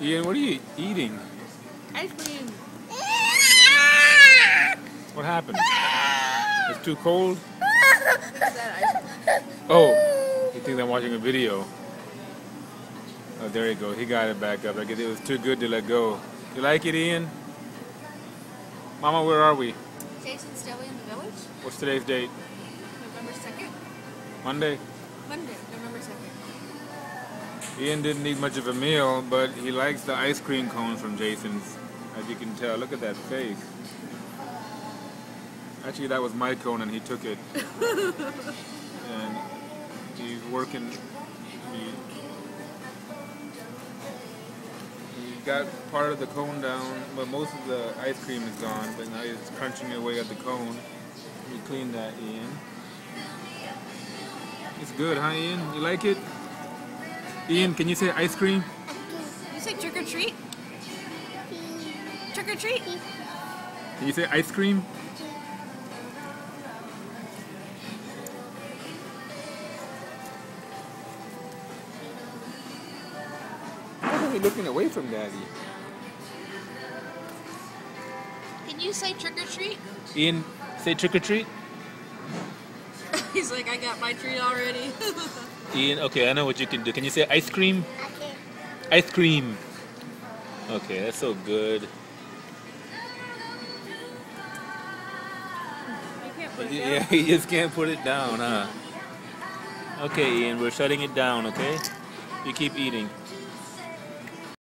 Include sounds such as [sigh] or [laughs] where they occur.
Ian, what are you eating? Ice cream. What happened? It's too cold? Is that ice Oh, he thinks I'm watching a video. Oh, there you go. He got it back up. I guess it was too good to let go. You like it, Ian? Mama, where are we? Jason's Deli in the Village? What's today's date? November 2nd? Monday? Monday, November 2nd. Ian didn't eat much of a meal, but he likes the ice cream cones from Jason's. As you can tell, look at that face. Actually, that was my cone and he took it. [laughs] and he's working. He, he got part of the cone down, but most of the ice cream is gone. But now he's crunching away at the cone. We clean that, Ian. It's good, huh, Ian? You like it? Ian, can you say ice cream? You say trick or treat? Trick or treat? Can you say ice cream? Why are you looking away from Daddy? Can you say trick or treat? Ian, say trick or treat. He's like, I got my treat already. [laughs] Ian, okay, I know what you can do. Can you say ice cream? Ice cream. Okay, that's so good. can't put it down. Yeah, he just can't put it down, huh? Okay, Ian, we're shutting it down, okay? You keep eating.